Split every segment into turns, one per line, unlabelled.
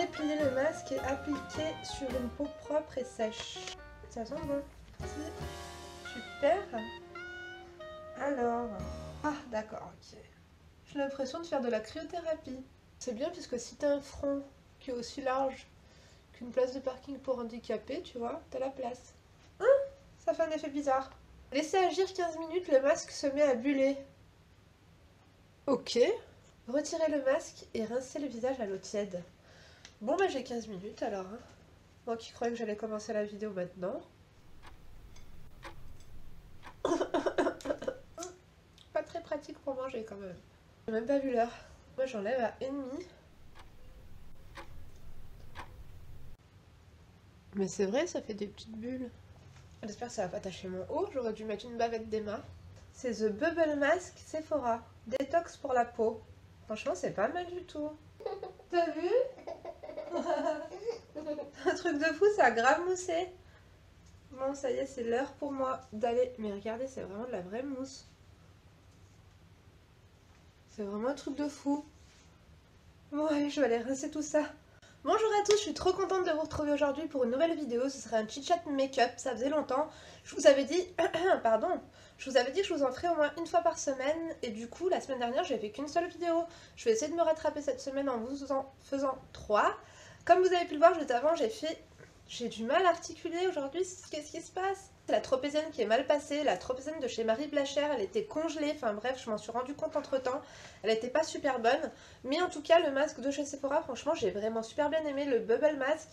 Déplier le masque et appliquer sur une peau propre et sèche. Ça sent bon. Super. Alors. Ah, d'accord, ok. J'ai l'impression de faire de la cryothérapie. C'est bien puisque si t'as un front qui est aussi large qu'une place de parking pour handicapés, tu vois, t'as la place. Hein? Ça fait un effet bizarre. Laissez agir 15 minutes, le masque se met à buller. Ok. Retirez le masque et rincez le visage à l'eau tiède. Bon bah j'ai 15 minutes alors. Hein. Moi qui croyais que j'allais commencer la vidéo maintenant. Pas très pratique pour manger quand même. J'ai même pas vu l'heure. Moi j'enlève à ennemi. Mais c'est vrai, ça fait des petites bulles. J'espère que ça va pas tâcher mon haut. J'aurais dû mettre une bavette d'Emma. C'est The Bubble Mask Sephora. Détox pour la peau. Franchement, c'est pas mal du tout. T'as vu? Un truc de fou, ça a grave moussé. Bon, ça y est, c'est l'heure pour moi d'aller... Mais regardez, c'est vraiment de la vraie mousse. C'est vraiment un truc de fou. Bon, allez, je vais aller rincer tout ça. Bonjour à tous, je suis trop contente de vous retrouver aujourd'hui pour une nouvelle vidéo. Ce serait un chit chat make-up, ça faisait longtemps. Je vous avais dit... Pardon je vous avais dit que je vous en ferais au moins une fois par semaine et du coup la semaine dernière j'ai fait qu'une seule vidéo. Je vais essayer de me rattraper cette semaine en vous en faisant trois. Comme vous avez pu le voir juste avant, j'ai fait... J'ai du mal à articuler aujourd'hui, qu'est-ce qui se passe? La tropézienne qui est mal passée, la tropézienne de chez Marie Blacher, elle était congelée, enfin bref, je m'en suis rendu compte entre temps, elle n'était pas super bonne. Mais en tout cas, le masque de chez Sephora, franchement, j'ai vraiment super bien aimé, le Bubble Mask.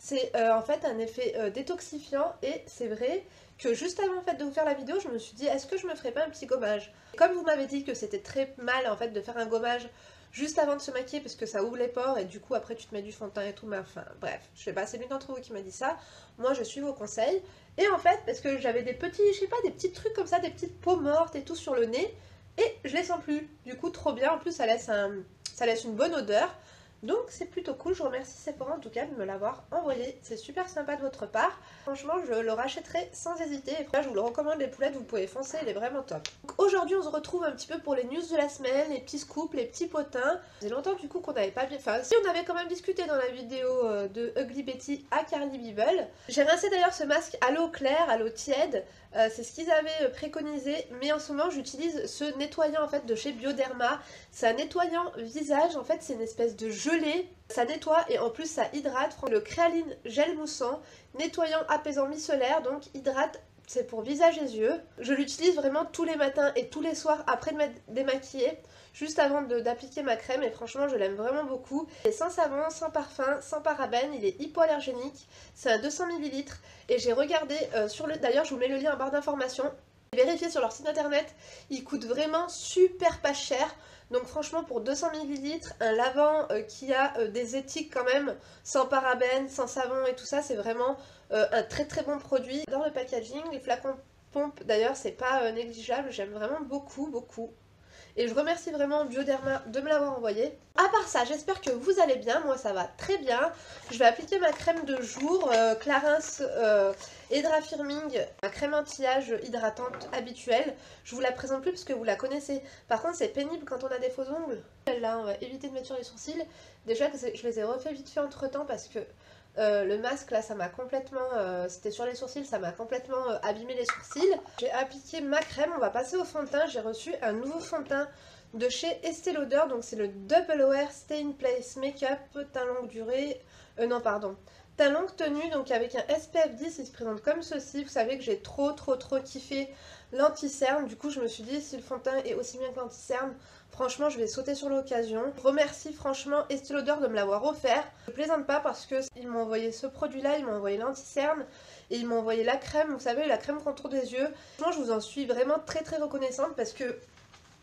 C'est euh, en fait un effet euh, détoxifiant. Et c'est vrai que juste avant en fait, de vous faire la vidéo, je me suis dit est-ce que je me ferais pas un petit gommage? Comme vous m'avez dit que c'était très mal en fait de faire un gommage juste avant de se maquiller parce que ça ouvre les pores et du coup après tu te mets du fond de teint et tout, mais enfin bref, je sais pas, c'est l'une d'entre vous qui m'a dit ça, moi je suis vos conseils. Et en fait, parce que j'avais des petits, je sais pas, des petits trucs comme ça, des petites peaux mortes et tout sur le nez, et je les sens plus. Du coup, trop bien, en plus ça laisse, un, ça laisse une bonne odeur. Donc c'est plutôt cool, je remercie Sephora en tout cas de me l'avoir envoyé, c'est super sympa de votre part. Franchement je le rachèterai sans hésiter et je vous le recommande les poulettes, vous pouvez foncer, il est vraiment top. Aujourd'hui on se retrouve un petit peu pour les news de la semaine, les petits scoops, les petits potins. Faisait longtemps du coup qu'on n'avait pas bien... Enfin si on avait quand même discuté dans la vidéo euh, de Ugly Betty à Carly Bibble. J'ai rincé d'ailleurs ce masque à l'eau claire, à l'eau tiède, euh, c'est ce qu'ils avaient euh, préconisé, mais en ce moment j'utilise ce nettoyant en fait de chez Bioderma. C'est un nettoyant visage, en fait c'est une espèce de gelée. Ça nettoie et en plus ça hydrate. Le créaline gel moussant, nettoyant apaisant micellaire, donc hydrate c'est pour visage et yeux. Je l'utilise vraiment tous les matins et tous les soirs après de m'être démaquillée, juste avant d'appliquer ma crème et franchement je l'aime vraiment beaucoup. Il sans savon, sans parfum, sans parabène, il est hypoallergénique, c'est un 200 ml et j'ai regardé euh, sur le... D'ailleurs je vous mets le lien en barre d'informations. Vérifiez sur leur site internet, il coûte vraiment super pas cher. Donc franchement pour 200 ml, un lavant euh, qui a euh, des éthiques quand même, sans parabènes, sans savon et tout ça, c'est vraiment euh, un très très bon produit. Dans le packaging, les flacons pompe d'ailleurs c'est pas négligeable, j'aime vraiment beaucoup beaucoup. Et je remercie vraiment Bioderma de me l'avoir envoyé. À part ça, j'espère que vous allez bien. Moi, ça va très bien. Je vais appliquer ma crème de jour, euh, Clarins euh, Hydra Firming, ma crème anti-âge hydratante habituelle. Je vous la présente plus parce que vous la connaissez. Par contre, c'est pénible quand on a des faux ongles. Là, on va éviter de mettre sur les sourcils. Déjà, je les ai refait vite fait entre temps parce que euh, le masque là ça m'a complètement, euh, c'était sur les sourcils, ça m'a complètement euh, abîmé les sourcils. J'ai appliqué ma crème, on va passer au fond de teint. J'ai reçu un nouveau fond de teint de chez Estée Lauder, donc c'est le Double Wear Stay in Place Makeup teint longue durée, non pardon, teint longue tenue, donc avec un SPF 10, il se présente comme ceci. Vous savez que j'ai trop trop trop kiffé l'anti-cerne, du coup je me suis dit si le fond teint est aussi bien que l'anti-cerne, Franchement, je vais sauter sur l'occasion. Remercie franchement Estée Lauder de me l'avoir offert. Je plaisante pas parce que ils m'ont envoyé ce produit-là, ils m'ont envoyé l'anti-cerne et ils m'ont envoyé la crème, vous savez, la crème contour des yeux. Franchement, je vous en suis vraiment très très reconnaissante parce que...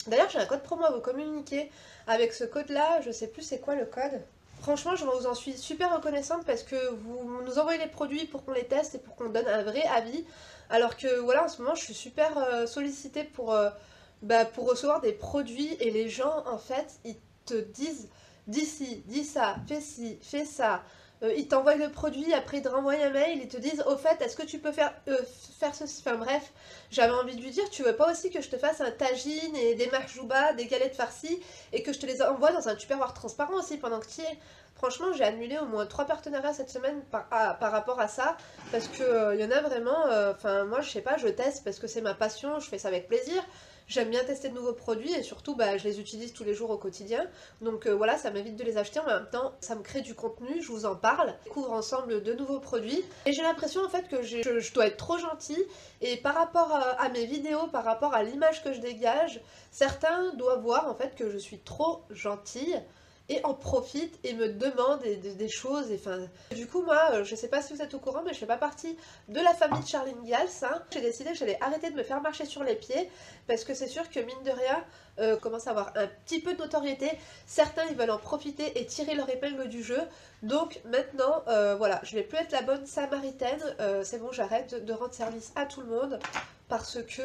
D'ailleurs, j'ai un code promo à vous communiquer. Avec ce code-là, je sais plus c'est quoi le code. Franchement, je vous en suis super reconnaissante parce que vous nous envoyez les produits pour qu'on les teste et pour qu'on donne un vrai avis. Alors que voilà, en ce moment, je suis super euh, sollicitée pour... Euh, bah, pour recevoir des produits et les gens en fait ils te disent dis ci, dis ça, fais ci, fais ça, euh, ils t'envoient le produit, après ils te renvoient un mail, ils te disent au fait, est-ce que tu peux faire, euh, faire ceci? Enfin bref, j'avais envie de lui dire, tu veux pas aussi que je te fasse un tagine et des marjouba, des galettes farcies et que je te les envoie dans un tupperware transparent aussi pendant que tu y es? Franchement, j'ai annulé au moins trois partenariats cette semaine par, par rapport à ça, parce que il euh, y en a vraiment, enfin moi je sais pas, je teste parce que c'est ma passion, je fais ça avec plaisir, J'aime bien tester de nouveaux produits et surtout bah, je les utilise tous les jours au quotidien. Donc euh, voilà, ça m'évite de les acheter en même temps, ça me crée du contenu, je vous en parle. On découvre ensemble de nouveaux produits et j'ai l'impression en fait que je, dois être trop gentille et par rapport à, mes vidéos, par rapport à l'image que je dégage, certains doivent voir en fait que je suis trop gentille et en profite et me demande des, choses. Et, enfin, du coup, moi, euh, je sais pas si vous êtes au courant, mais je fais pas partie de la famille de Charlene Gals. Hein. J'ai décidé que j'allais arrêter de me faire marcher sur les pieds parce que c'est sûr que mine de rien, euh, commence à avoir un petit peu de notoriété. Certains, ils veulent en profiter et tirer leur épingle du jeu. Donc maintenant, euh, voilà, je vais plus être la bonne samaritaine. c'est bon, j'arrête de, rendre service à tout le monde parce que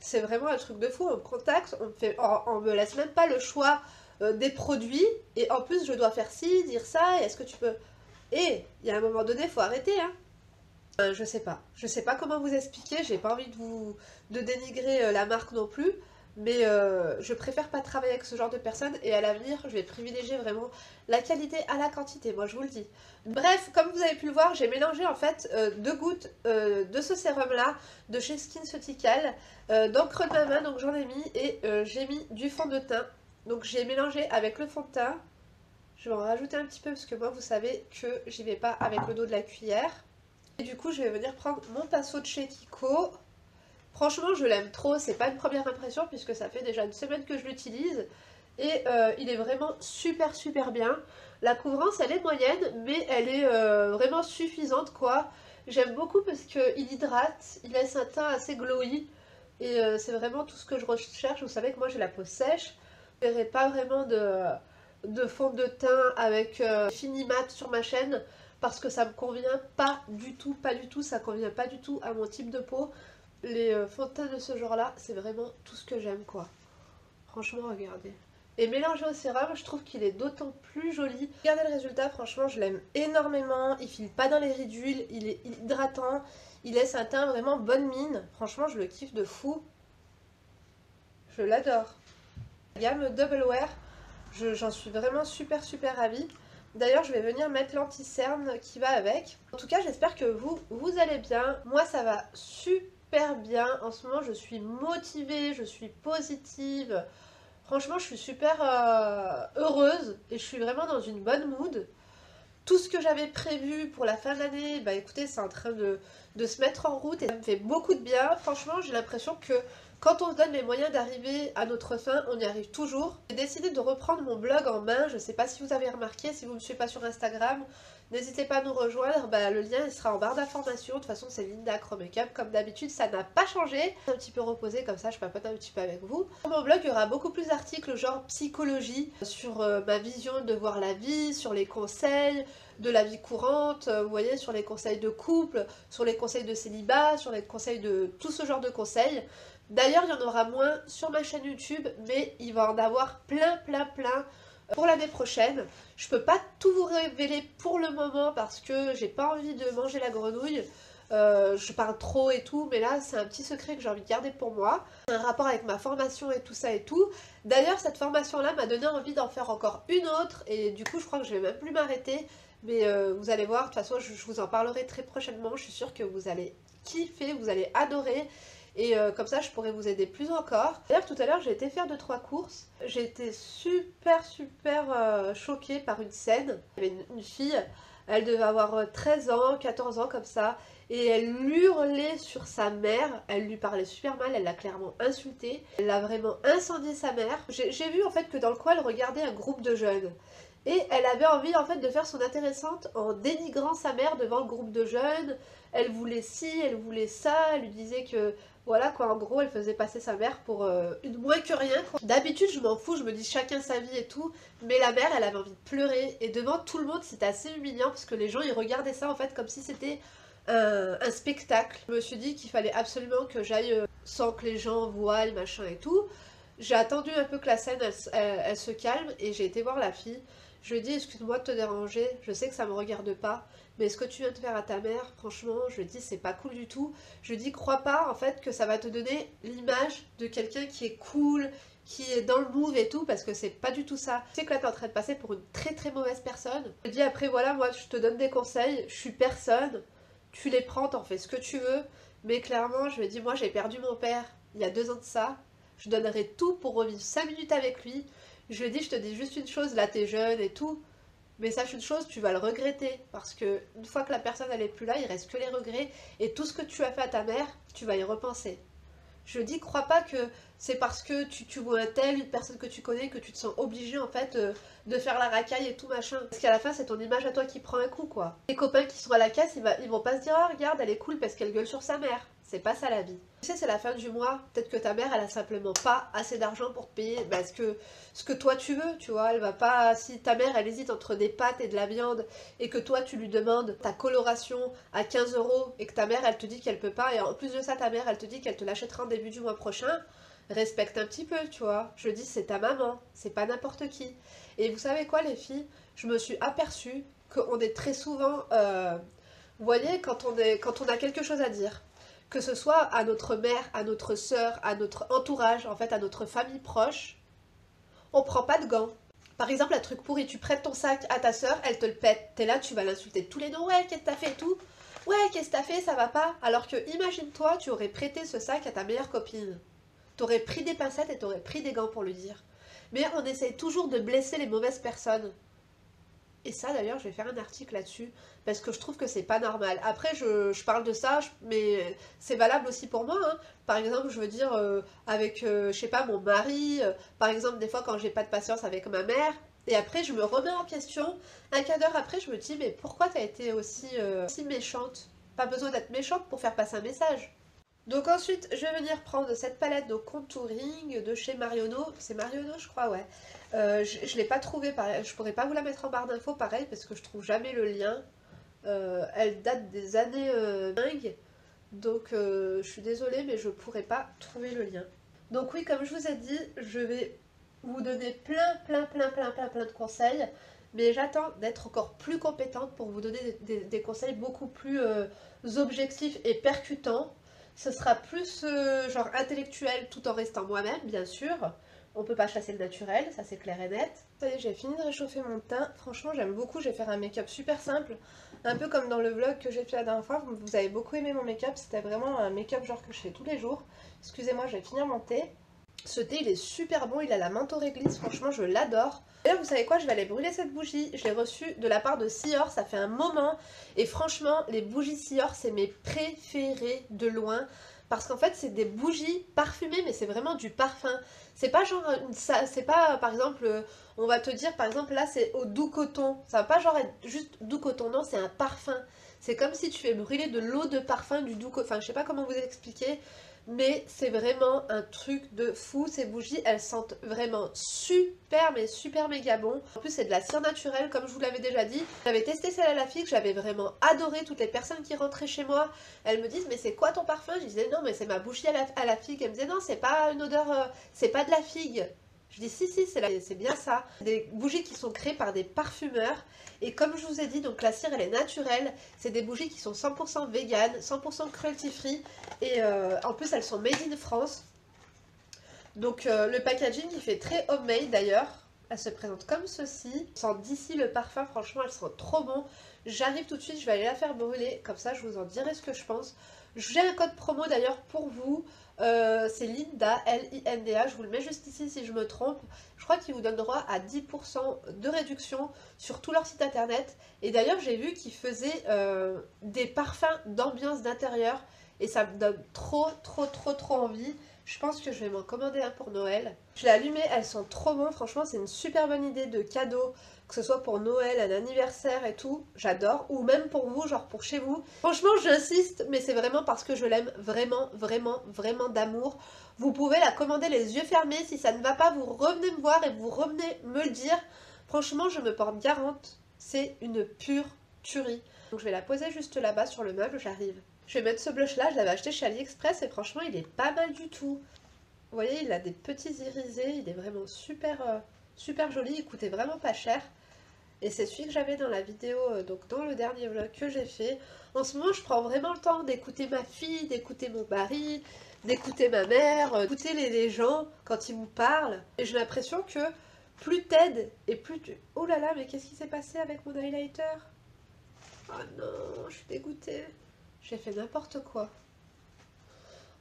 c'est vraiment un truc de fou. On me contacte, on on me laisse même pas le choix euh, des produits, et en plus je dois faire ci, dire ça, est-ce que tu peux... Et il y a un moment donné, faut arrêter, hein. Euh, je sais pas. Je sais pas comment vous expliquer, j'ai pas envie de vous de dénigrer euh, la marque non plus, mais je préfère pas travailler avec ce genre de personnes et à l'avenir, je vais privilégier vraiment la qualité à la quantité, moi je vous le dis. Bref, comme vous avez pu le voir, j'ai mélangé en fait deux gouttes de ce sérum là de chez SkinCeutical dans creux de ma main, donc j'en ai mis et j'ai mis du fond de teint donc j'ai mélangé avec le fond de teint. Je vais en rajouter un petit peu parce que moi vous savez que j'y vais pas avec le dos de la cuillère. Et du coup je vais venir prendre mon pinceau de chez Kiko. Franchement je l'aime trop, c'est pas une première impression puisque ça fait déjà une semaine que je l'utilise. Et euh, il est vraiment super super bien. La couvrance elle est moyenne mais elle est euh, vraiment suffisante quoi. J'aime beaucoup parce qu'il hydrate, il laisse un teint assez glowy. Et euh, c'est vraiment tout ce que je recherche. Vous savez que moi j'ai la peau sèche pas vraiment de, fond de teint avec euh, fini mat sur ma chaîne parce que ça me convient pas du tout, pas du tout, ça convient pas du tout à mon type de peau. Les euh, fonds de teint de ce genre là, c'est vraiment tout ce que j'aime quoi. Franchement, regardez. Et mélangé au sérum, je trouve qu'il est d'autant plus joli. Regardez le résultat, franchement, je l'aime énormément. Il file pas dans les d'huile, il est hydratant, il laisse un teint vraiment bonne mine. Franchement, je le kiffe de fou. Je l'adore gamme Double Wear. J'en suis vraiment super super ravie. D'ailleurs, je vais venir mettre l'anti-cerne qui va avec. En tout cas, j'espère que vous, vous allez bien. Moi, ça va super bien. En ce moment, je suis motivée, je suis positive. Franchement, je suis super euh, heureuse et je suis vraiment dans une bonne mood. Tout ce que j'avais prévu pour la fin de l'année, bah écoutez, c'est en train de, de se mettre en route et ça me fait beaucoup de bien. Franchement, j'ai l'impression que quand on se donne les moyens d'arriver à notre fin, on y arrive toujours. J'ai décidé de reprendre mon blog en main, je ne sais pas si vous avez remarqué, si vous ne me suivez pas sur Instagram, n'hésitez pas à nous rejoindre, bah, le lien sera en barre d'informations, de toute façon c'est Linda Makeup, comme d'habitude ça n'a pas changé. Un petit peu reposé comme ça, je papote un petit peu avec vous. Sur mon blog il y aura beaucoup plus d'articles genre psychologie, sur euh, ma vision de voir la vie, sur les conseils, de la vie courante, euh, vous voyez, sur les conseils de couple, sur les conseils de célibat, sur les conseils de tout ce genre de conseils. D'ailleurs, il y en aura moins sur ma chaîne YouTube, mais il va en avoir plein, plein, plein pour l'année prochaine. Je peux pas tout vous révéler pour le moment parce que j'ai pas envie de manger la grenouille. Euh, je parle trop et tout, mais là c'est un petit secret que j'ai envie de garder pour moi. Un rapport avec ma formation et tout ça et tout. D'ailleurs cette formation là m'a donné envie d'en faire encore une autre et du coup je crois que je vais même plus m'arrêter. Mais euh, vous allez voir, de toute façon je, je vous en parlerai très prochainement. Je suis sûre que vous allez kiffer, vous allez adorer. Et euh, comme ça, je pourrais vous aider plus encore. D'ailleurs, tout à l'heure, j'ai été faire 2 trois courses. J'ai été super, super euh, choquée par une scène. Il y avait une, fille, elle devait avoir 13 euh, ans, 14 ans comme ça. Et elle hurlait sur sa mère. Elle lui parlait super mal, elle l'a clairement insultée. Elle a vraiment incendié sa mère. J'ai vu en fait que dans le coin, elle regardait un groupe de jeunes. Et elle avait envie en fait de faire son intéressante en dénigrant sa mère devant le groupe de jeunes. Elle voulait ci, elle voulait ça, elle lui disait que voilà quoi, en gros, elle faisait passer sa mère pour euh, une moins que rien. D'habitude, je m'en fous, je me dis chacun sa vie et tout. Mais la mère, elle avait envie de pleurer. Et devant tout le monde, c'était assez humiliant parce que les gens, ils regardaient ça en fait comme si c'était un, spectacle. Je me suis dit qu'il fallait absolument que j'aille euh, sans que les gens voient, machin et tout. J'ai attendu un peu que la scène elle, se calme et j'ai été voir la fille. Je lui ai dit excuse-moi de te déranger, je sais que ça me regarde pas, mais ce que tu viens de faire à ta mère, franchement, je dit c'est pas cool du tout. Je dit crois pas en fait que ça va te donner l'image de quelqu'un qui est cool, qui est dans le move et tout, parce que c'est pas du tout ça. Tu sais que là t'es en train de passer pour une très très mauvaise personne. Je dit après voilà, moi je te donne des conseils, je suis personne, tu les prends, t'en fais ce que tu veux, mais clairement je ai dit moi j'ai perdu mon père il y a deux ans de ça, je donnerai tout pour revivre 5 minutes avec lui. Je lui dit, je te dis juste une chose, là t'es jeune et tout, mais sache une chose, tu vas le regretter. Parce que une fois que la personne elle est plus là, il reste que les regrets. Et tout ce que tu as fait à ta mère, tu vas y repenser. Je dis, crois pas que c'est parce que tu, vois un tel, une personne que tu connais, que tu te sens obligé en fait euh, de faire la racaille et tout machin. Parce qu'à la fin, c'est ton image à toi qui prend un coup quoi. Les copains qui sont à la caisse, ils, ils vont pas se dire, oh regarde, elle est cool parce qu'elle gueule sur sa mère. C'est pas ça la vie. Tu sais, c'est la fin du mois. Peut-être que ta mère, elle a simplement pas assez d'argent pour te payer parce que ce que toi tu veux, tu vois. Elle va pas. Si ta mère, elle hésite entre des pâtes et de la viande et que toi, tu lui demandes ta coloration à 15 euros et que ta mère, elle te dit qu'elle peut pas et en plus de ça, ta mère, elle te dit qu'elle te l'achètera en début du mois prochain, respecte un petit peu, tu vois. Je dis, c'est ta maman, c'est pas n'importe qui. Et vous savez quoi, les filles? Je me suis aperçue qu'on est très souvent. Euh, vous voyez, quand on, est, quand on a quelque chose à dire, que ce soit à notre mère, à notre soeur, à notre entourage, en fait, à notre famille proche, on prend pas de gants. Par exemple, un truc pourri, tu prêtes ton sac à ta soeur, elle te le pète. T'es là, tu vas l'insulter tous les noms. Ouais, qu'est-ce que t'as fait et tout Ouais, qu'est-ce que t'as fait, ça va pas. Alors que, imagine-toi, tu aurais prêté ce sac à ta meilleure copine. T'aurais pris des pincettes et t'aurais pris des gants pour lui dire. Mais on essaye toujours de blesser les mauvaises personnes. Et ça, d'ailleurs, je vais faire un article là-dessus parce que je trouve que c'est pas normal. Après, je, parle de ça, mais c'est valable aussi pour moi. Hein. Par exemple, je veux dire, euh, avec, euh, je sais pas, mon mari, euh, par exemple, des fois quand j'ai pas de patience avec ma mère, et après je me remets en question, un quart d'heure après, je me dis, mais pourquoi t'as été aussi, aussi méchante? Pas besoin d'être méchante pour faire passer un message. Donc ensuite, je vais venir prendre cette palette de contouring de chez Mariono. C'est Mariono, je crois, ouais. Euh, je ne l'ai pas trouvé, pareil. je pourrais pas vous la mettre en barre d'infos, pareil, parce que je trouve jamais le lien. Euh, elle date des années euh, dingues, donc je suis désolée, mais je pourrais pas trouver le lien. Donc oui, comme je vous ai dit, je vais vous donner plein, plein, plein, plein, plein, plein de conseils, mais j'attends d'être encore plus compétente pour vous donner des conseils beaucoup plus objectifs et percutants ce sera plus genre intellectuel tout en restant moi-même, bien sûr. On peut pas chasser le naturel, ça c'est clair et net. Ça y est, j'ai fini de réchauffer mon teint. Franchement, j'aime beaucoup. Je vais faire un make-up super simple. Un peu comme dans le vlog que j'ai fait la dernière fois. Vous avez beaucoup aimé mon make-up. C'était vraiment un make-up genre que je fais tous les jours. Excusez-moi, je vais finir mon thé. Ce thé, il est super bon. Il a la menthe réglisse. Franchement, je l'adore. D'ailleurs, vous savez quoi? Je vais aller brûler cette bougie. Je l'ai reçue de la part de Sior. Ça fait un moment. Et franchement, les bougies Sior, c'est mes préférées de loin. Parce qu'en fait, c'est des bougies parfumées, mais c'est vraiment du parfum. C'est pas genre, c'est pas par exemple, on va te dire par exemple là c'est au doux coton. Ça va pas genre être juste doux coton, non, c'est un parfum. C'est comme si tu fais brûler de l'eau de parfum du doux coton. Enfin, je sais pas comment vous expliquer. Mais c'est vraiment un truc de fou. Ces bougies, elles sentent vraiment super, mais super méga bon. En plus, c'est de la cire naturelle, comme je vous l'avais déjà dit. J'avais testé celle à la figue, j'avais vraiment adoré. Toutes les personnes qui rentraient chez moi, elles me disent, mais c'est quoi ton parfum? Je disais, non, mais c'est ma bougie à la, figue. Elles me disaient, non, c'est pas une odeur, euh, c'est pas de la figue. Je dis si si c'est bien ça. Des bougies qui sont créées par des parfumeurs et comme je vous ai dit donc la cire elle est naturelle. C'est des bougies qui sont 100% vegan, 100% cruelty free et euh, en plus elles sont made in France. Donc euh, le packaging il fait très homemade d'ailleurs. Elle se présente comme ceci. Sent d'ici le parfum franchement elle sent trop bon. J'arrive tout de suite je vais aller la faire brûler comme ça je vous en dirai ce que je pense. J'ai un code promo d'ailleurs pour vous. Euh, c'est Linda, L-I-N-D-A, je vous le mets juste ici si je me trompe. Je crois qu'ils vous donnent droit à 10% de réduction sur tout leur site internet. Et d'ailleurs, j'ai vu qu'ils faisaient euh, des parfums d'ambiance d'intérieur. Et ça me donne trop, trop, trop, trop envie. Je pense que je vais m'en commander un pour Noël. Je l'ai allumé, elles sont trop bonnes. Franchement, c'est une super bonne idée de cadeau que ce soit pour Noël, un anniversaire et tout, j'adore, ou même pour vous, genre pour chez vous. Franchement, j'insiste, mais c'est vraiment parce que je l'aime vraiment, vraiment, vraiment d'amour. Vous pouvez la commander les yeux fermés, si ça ne va pas, vous revenez me voir et vous revenez me le dire. Franchement, je me porte garante, c'est une pure tuerie. Donc je vais la poser juste là-bas sur le meuble, j'arrive. Je vais mettre ce blush là, je l'avais acheté chez AliExpress et franchement il est pas mal du tout. Vous voyez, il a des petits irisés, il est vraiment super, euh, super joli, il coûtait vraiment pas cher. Et c'est celui que j'avais dans la vidéo, euh, donc dans le dernier vlog que j'ai fait. En ce moment, je prends vraiment le temps d'écouter ma fille, d'écouter mon mari, d'écouter ma mère, euh, d'écouter les, gens quand ils vous parlent. Et j'ai l'impression que plus t'aides et plus tu... Oh là là, mais qu'est-ce qui s'est passé avec mon highlighter? Oh non, je suis dégoûtée. J'ai fait n'importe quoi.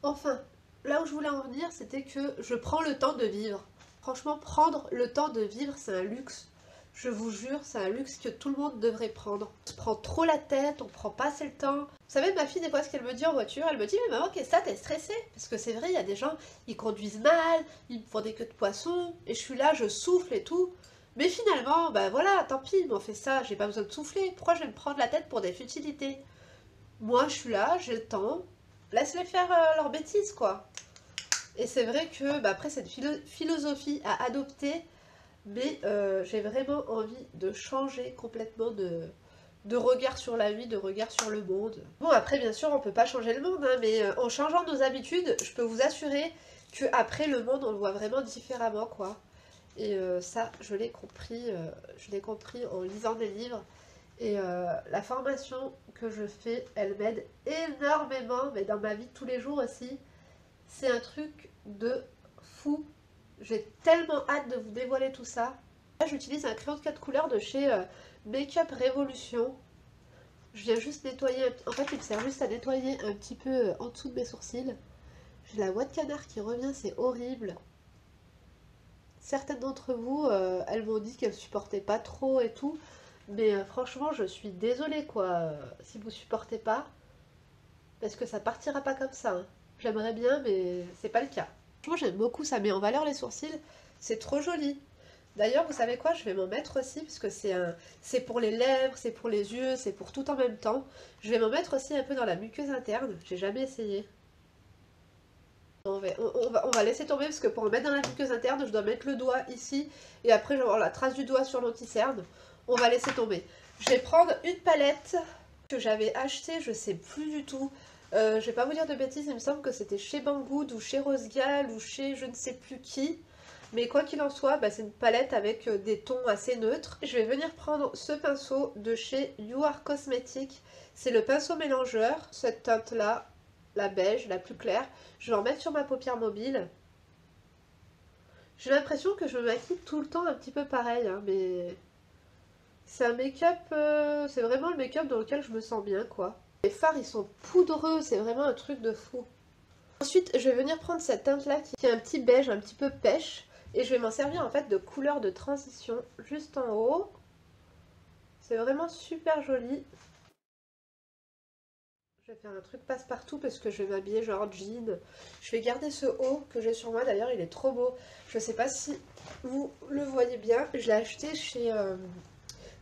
Enfin, là où je voulais en venir, c'était que je prends le temps de vivre. Franchement, prendre le temps de vivre, c'est un luxe. Je vous jure, c'est un luxe que tout le monde devrait prendre. On se prend trop la tête, on prend pas assez le temps. Vous savez, ma fille, des fois, ce qu'elle me dit en voiture, elle me dit Mais maman, qu'est-ce que ça, t'es stressée? Parce que c'est vrai, il y a des gens, ils conduisent mal, ils me font des queues de poisson, et je suis là, je souffle et tout. Mais finalement, ben voilà, tant pis, ils m'ont fait ça, j'ai pas besoin de souffler. Pourquoi je vais me prendre la tête pour des futilités? Moi, je suis là, j'ai le temps, laisse-les faire euh, leurs bêtises, quoi. Et c'est vrai que, bah, après, cette philosophie à adopter, mais euh, j'ai vraiment envie de changer complètement de, de regard sur la vie, de regard sur le monde. Bon, après, bien sûr, on peut pas changer le monde, hein, mais euh, en changeant nos habitudes, je peux vous assurer que après le monde, on le voit vraiment différemment, quoi. Et ça, je l'ai compris, je l'ai compris en lisant des livres. Et la formation que je fais, elle m'aide énormément, mais dans ma vie tous les jours aussi. C'est un truc de fou j'ai tellement hâte de vous dévoiler tout ça. J'utilise un crayon de 4 couleurs de chez euh, Makeup Revolution. Je viens juste nettoyer, en fait il sert juste à nettoyer un petit peu euh, en dessous de mes sourcils. J'ai la voix de canard qui revient, c'est horrible. Certaines d'entre vous, euh, elles m'ont dit qu'elles supportaient pas trop et tout. Mais franchement, je suis désolée quoi, si vous supportez pas. Parce que ça partira pas comme ça. Hein. J'aimerais bien, mais c'est pas le cas. Franchement, j'aime beaucoup, ça met en valeur les sourcils. C'est trop joli. D'ailleurs, vous savez quoi? Je vais m'en mettre aussi, parce que c'est un, pour les lèvres, c'est pour les yeux, c'est pour tout en même temps. Je vais m'en mettre aussi un peu dans la muqueuse interne. J'ai jamais essayé. On va, laisser tomber, parce que pour en mettre dans la muqueuse interne, je dois mettre le doigt ici, et après, je la trace du doigt sur l'anticerne. On va laisser tomber. Je vais prendre une palette que j'avais achetée, je sais plus du tout. Euh, je vais pas vous dire de bêtises, il me semble que c'était chez Banggood ou chez Rosegal ou chez je ne sais plus qui. Mais quoi qu'il en soit, bah, c'est une palette avec euh, des tons assez neutres. Je vais venir prendre ce pinceau de chez You Are Cosmetics. C'est le pinceau mélangeur, cette teinte-là, la beige, la plus claire. Je vais en mettre sur ma paupière mobile. J'ai l'impression que je me maquille tout le temps un petit peu pareil, hein, mais... C'est un make-up, euh, c'est vraiment le make-up dans lequel je me sens bien, quoi. Les fards, ils sont poudreux, c'est vraiment un truc de fou. Ensuite, je vais venir prendre cette teinte-là qui est un petit beige, un petit peu pêche. Et je vais m'en servir en fait de couleur de transition juste en haut. C'est vraiment super joli. Je vais faire un truc passe-partout parce que je vais m'habiller genre jean. Je vais garder ce haut que j'ai sur moi. D'ailleurs, il est trop beau. Je sais pas si vous le voyez bien. Je l'ai acheté chez... Euh,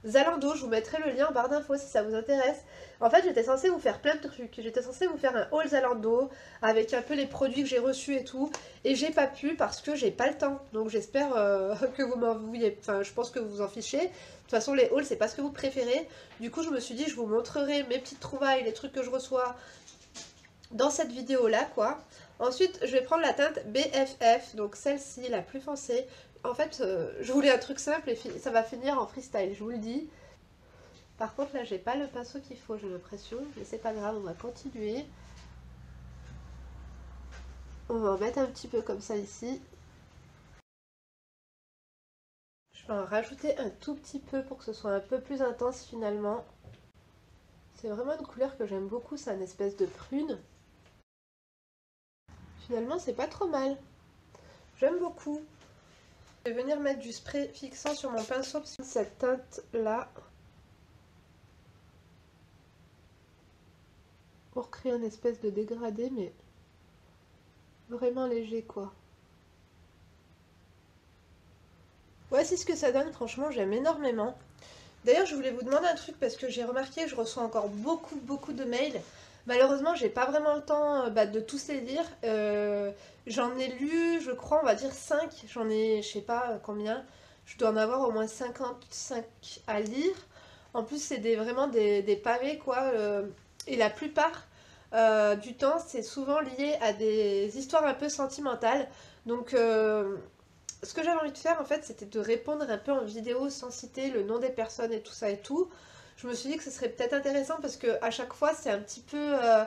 Zalando, je vous mettrai le lien en barre d'infos si ça vous intéresse. En fait, j'étais censée vous faire plein de trucs. J'étais censée vous faire un haul Zalando avec un peu les produits que j'ai reçus et tout. Et j'ai pas pu parce que j'ai pas le temps. Donc j'espère euh, que vous m'en vouliez. Enfin, je pense que vous vous en fichez. De toute façon, les hauls, c'est pas ce que vous préférez. Du coup, je me suis dit, je vous montrerai mes petites trouvailles, les trucs que je reçois dans cette vidéo-là, quoi. Ensuite, je vais prendre la teinte BFF, donc celle-ci, la plus foncée en fait, euh, je voulais un truc simple et ça va finir en freestyle, je vous le dis. Par contre, là, j'ai pas le pinceau qu'il faut, j'ai l'impression. Mais c'est pas grave, on va continuer. On va en mettre un petit peu comme ça ici. Je vais en rajouter un tout petit peu pour que ce soit un peu plus intense finalement. C'est vraiment une couleur que j'aime beaucoup, c'est une espèce de prune. Finalement, c'est pas trop mal. J'aime beaucoup. Je vais venir mettre du spray fixant sur mon pinceau cette teinte là pour créer un espèce de dégradé mais vraiment léger quoi. Voici ce que ça donne, franchement j'aime énormément. D'ailleurs je voulais vous demander un truc parce que j'ai remarqué que je reçois encore beaucoup beaucoup de mails Malheureusement, j'ai pas vraiment le temps euh, bah, de tous les lire. Euh, j'en ai lu, je crois, on va dire 5. J'en ai, je sais pas euh, combien. Je dois en avoir au moins 55 à lire. En plus, c'est vraiment des, pavés, quoi. et la plupart du temps, c'est souvent lié à des histoires un peu sentimentales. Donc ce que j'avais envie de faire en fait c'était de répondre un peu en vidéo sans citer le nom des personnes et tout ça et tout. Je me suis dit que ce serait peut-être intéressant parce que à chaque fois c'est un petit peu euh,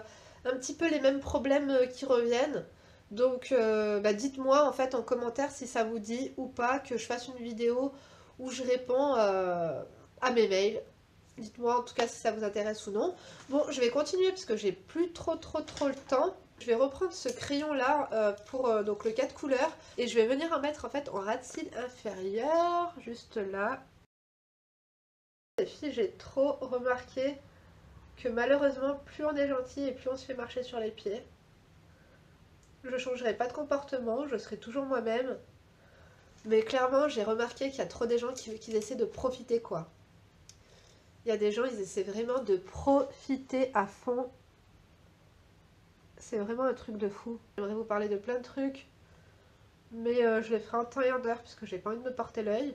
les mêmes problèmes euh, qui reviennent. Donc bah, dites-moi en fait en commentaire si ça vous dit ou pas que je fasse une vidéo où je réponds à mes mails. Dites-moi en tout cas si ça vous intéresse ou non. Bon, je vais continuer parce que j'ai plus trop trop trop le temps. Je vais reprendre ce crayon là euh, pour euh, donc le 4 couleurs et je vais venir en mettre en fait en cils inférieur, juste là. J'ai trop remarqué que malheureusement plus on est gentil et plus on se fait marcher sur les pieds. Je changerai pas de comportement, je serai toujours moi-même. Mais clairement, j'ai remarqué qu'il y a trop des gens qui, qui essaient de profiter quoi. Il y a des gens, ils essaient vraiment de profiter à fond c'est vraiment un truc de fou. J'aimerais vous parler de plein de trucs, mais euh, je les ferai en temps et en heure parce que j'ai pas envie de me porter l'œil.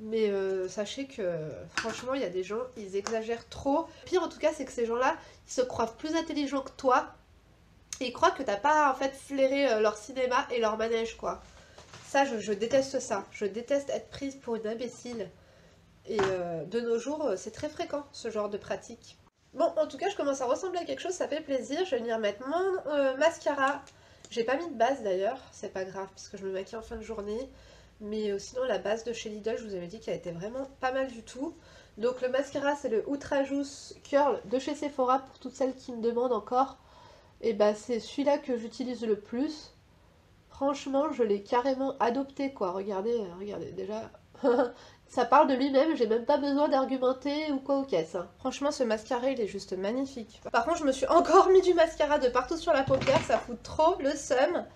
Mais euh, sachez que franchement, il y a des gens, ils exagèrent trop. Pire en tout cas, c'est que ces gens-là, ils se croient plus intelligents que toi. Et ils croient que t'as pas en fait flairé euh, leur cinéma et leur manège quoi. Ça, je, déteste ça. Je déteste être prise pour une imbécile. Et de nos jours, c'est très fréquent ce genre de pratique. Bon, en tout cas, je commence à ressembler à quelque chose, ça fait plaisir. Je vais venir mettre mon euh, mascara. J'ai pas mis de base d'ailleurs, c'est pas grave, puisque je me maquille en fin de journée. Mais euh, sinon, la base de chez Lidl, je vous avais dit qu'elle était vraiment pas mal du tout. Donc le mascara, c'est le Juice Curl de chez Sephora, pour toutes celles qui me demandent encore. Et bah c'est celui-là que j'utilise le plus. Franchement, je l'ai carrément adopté, quoi. Regardez, euh, regardez, déjà... Ça parle de lui-même, j'ai même pas besoin d'argumenter ou quoi au caisse. Hein. Franchement, ce mascara, il est juste magnifique. Par contre, je me suis encore mis du mascara de partout sur la paupière, ça fout trop le seum.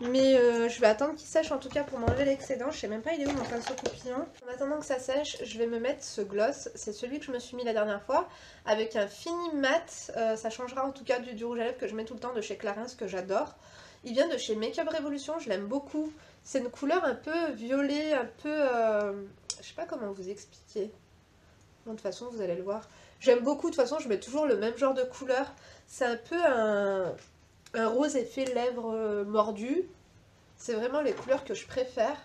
Mais euh, je vais attendre qu'il sèche en tout cas pour m'enlever l'excédent. Je sais même pas il est où mon pinceau coupillon. En attendant que ça sèche, je vais me mettre ce gloss. C'est celui que je me suis mis la dernière fois. Avec un fini mat. Euh, ça changera en tout cas du, rouge à lèvres que je mets tout le temps de chez Clarins que j'adore. Il vient de chez Makeup Revolution, je l'aime beaucoup. C'est une couleur un peu violet, un peu... Euh, je sais pas comment vous expliquer. de toute façon, vous allez le voir. J'aime beaucoup, de toute façon, je mets toujours le même genre de couleur. C'est un peu un, rose effet lèvres euh, mordu. C'est vraiment les couleurs que je préfère.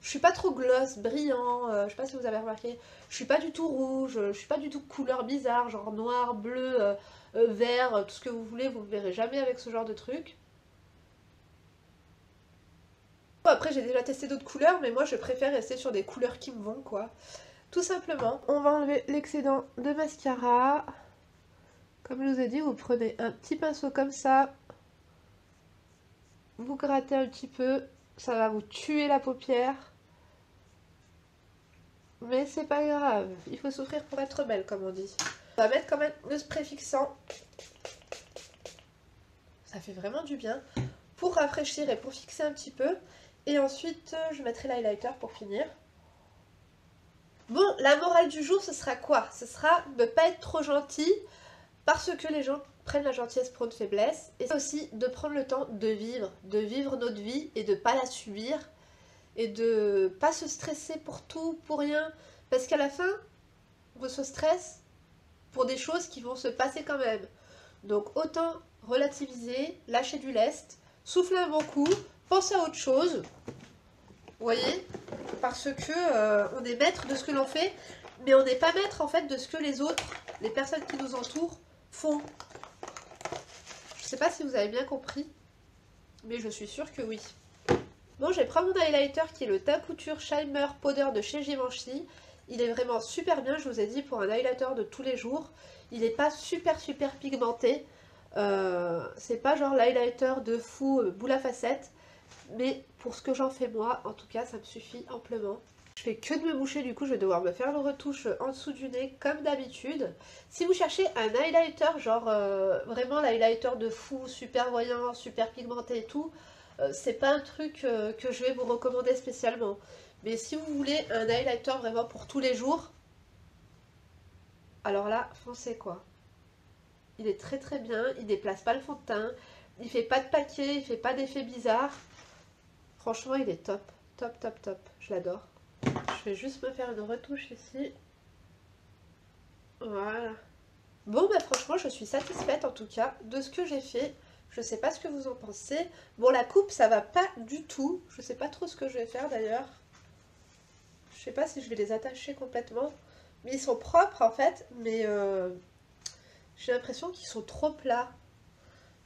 Je suis pas trop gloss, brillant, euh, je sais pas si vous avez remarqué. Je suis pas du tout rouge, je suis pas du tout couleur bizarre, genre noir, bleu, euh, vert, tout ce que vous voulez, vous ne verrez jamais avec ce genre de truc. Après, j'ai déjà testé d'autres couleurs, mais moi, je préfère rester sur des couleurs qui me vont, quoi. Tout simplement, on va enlever l'excédent de mascara. Comme je vous ai dit, vous prenez un petit pinceau comme ça. Vous grattez un petit peu. Ça va vous tuer la paupière. Mais c'est pas grave. Il faut souffrir pour être belle, comme on dit. On va mettre quand même le spray fixant. Ça fait vraiment du bien. Pour rafraîchir et pour fixer un petit peu. Et ensuite, euh, je mettrai l'highlighter pour finir. Bon, la morale du jour, ce sera quoi? Ce sera ne pas être trop gentil parce que les gens prennent la gentillesse pour une faiblesse. Et aussi de prendre le temps de vivre, de vivre notre vie et de pas la subir. Et de pas se stresser pour tout, pour rien. Parce qu'à la fin, on se stresse pour des choses qui vont se passer quand même. Donc autant relativiser, lâcher du lest, souffler un bon coup, penser à autre chose. Vous voyez Parce que euh, on est maître de ce que l'on fait, mais on n'est pas maître en fait de ce que les autres, les personnes qui nous entourent, font. Je sais pas si vous avez bien compris, mais je suis sûre que oui. Bon, je vais prendre mon highlighter qui est le Teint Couture Shimer Powder de chez Givenchy. Il est vraiment super bien, je vous ai dit, pour un highlighter de tous les jours. Il n'est pas super super pigmenté. Euh, c'est pas genre l'highlighter de fou euh, boule à facettes. Mais pour ce que j'en fais moi, en tout cas, ça me suffit amplement. Je fais que de me boucher, du coup je vais devoir me faire le retouche en dessous du nez comme d'habitude. Si vous cherchez un highlighter, genre euh, vraiment l'highlighter de fou, super voyant, super pigmenté et tout, euh, c'est pas un truc euh, que je vais vous recommander spécialement. Mais si vous voulez un highlighter vraiment pour tous les jours, alors là, foncez quoi. Il est très très bien, il déplace pas le fond de teint, il fait pas de paquet, il fait pas d'effet bizarre. Franchement, il est top. Top, top, top. Je l'adore. Vais juste me faire une retouche ici. Voilà. Bon, bah franchement, je suis satisfaite en tout cas de ce que j'ai fait. Je sais pas ce que vous en pensez. Bon, la coupe, ça va pas du tout. Je sais pas trop ce que je vais faire d'ailleurs. Je sais pas si je vais les attacher complètement. Mais ils sont propres en fait. Mais euh, j'ai l'impression qu'ils sont trop plats.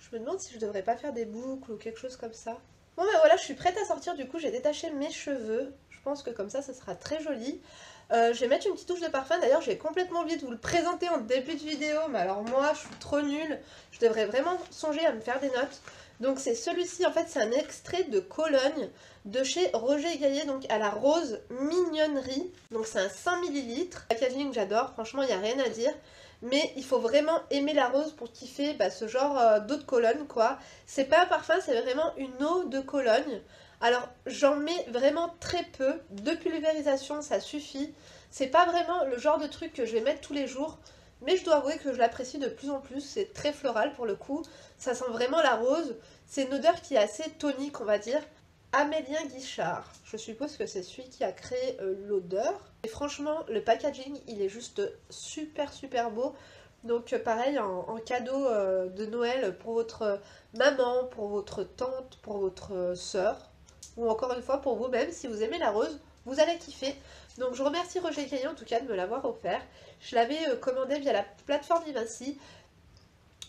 Je me demande si je devrais pas faire des boucles ou quelque chose comme ça. Bon ben voilà, je suis prête à sortir. Du coup, j'ai détaché mes cheveux. Je pense que comme ça, ça sera très joli. Euh, je vais mettre une petite touche de parfum. D'ailleurs, j'ai complètement oublié de vous le présenter en début de vidéo. Mais alors moi, je suis trop nulle. Je devrais vraiment songer à me faire des notes. Donc c'est celui-ci, en fait, c'est un extrait de Cologne de chez Roger Gaillet, donc à la rose mignonnerie. Donc c'est un 100 ml. Packaging, j'adore. Franchement, il n'y a rien à dire. Mais il faut vraiment aimer la rose pour kiffer bah, ce genre euh, d'eau de Cologne, quoi. C'est pas un parfum, c'est vraiment une eau de Cologne. Alors, j'en mets vraiment très peu. De pulvérisation, ça suffit. C'est pas vraiment le genre de truc que je vais mettre tous les jours. Mais je dois avouer que je l'apprécie de plus en plus. C'est très floral pour le coup. Ça sent vraiment la rose. C'est une odeur qui est assez tonique, on va dire. Amélien Guichard. Je suppose que c'est celui qui a créé euh, l'odeur. Et franchement, le packaging, il est juste super super beau. Donc euh, pareil, en, cadeau euh, de Noël pour votre maman, pour votre tante, pour votre soeur ou encore une fois pour vous-même, si vous aimez la rose, vous allez kiffer. Donc je remercie Roger Caillon en tout cas de me l'avoir offert. Je l'avais euh, commandé via la plateforme Vivinci.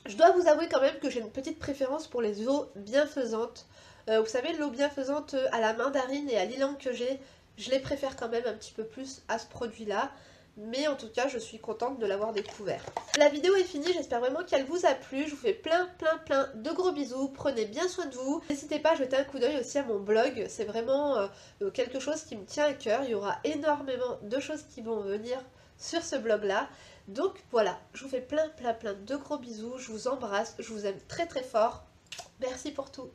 Je dois vous avouer quand même que j'ai une petite préférence pour les eaux bienfaisantes. Euh, vous savez, l'eau bienfaisante à la mandarine et à l'ilang que j'ai, je les préfère quand même un petit peu plus à ce produit-là. Mais en tout cas, je suis contente de l'avoir découvert. La vidéo est finie, j'espère vraiment qu'elle vous a plu. Je vous fais plein, plein, plein de gros bisous. Prenez bien soin de vous. N'hésitez pas à jeter un coup d'œil aussi à mon blog. C'est vraiment euh, quelque chose qui me tient à cœur. Il y aura énormément de choses qui vont venir sur ce blog-là. Donc voilà, je vous fais plein, plein, plein de gros bisous. Je vous embrasse, je vous aime très, très fort. Merci pour tout.